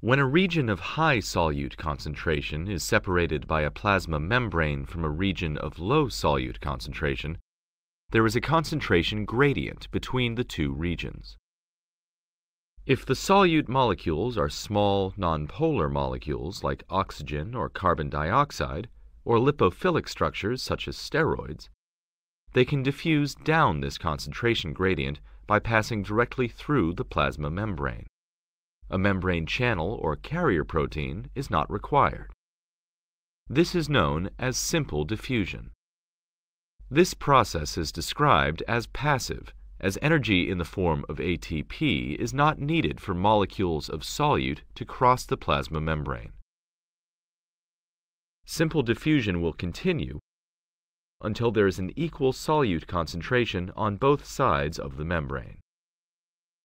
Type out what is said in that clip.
When a region of high solute concentration is separated by a plasma membrane from a region of low solute concentration, there is a concentration gradient between the two regions. If the solute molecules are small nonpolar molecules like oxygen or carbon dioxide, or lipophilic structures such as steroids, they can diffuse down this concentration gradient by passing directly through the plasma membrane. A membrane channel or carrier protein is not required. This is known as simple diffusion. This process is described as passive, as energy in the form of ATP is not needed for molecules of solute to cross the plasma membrane. Simple diffusion will continue until there is an equal solute concentration on both sides of the membrane.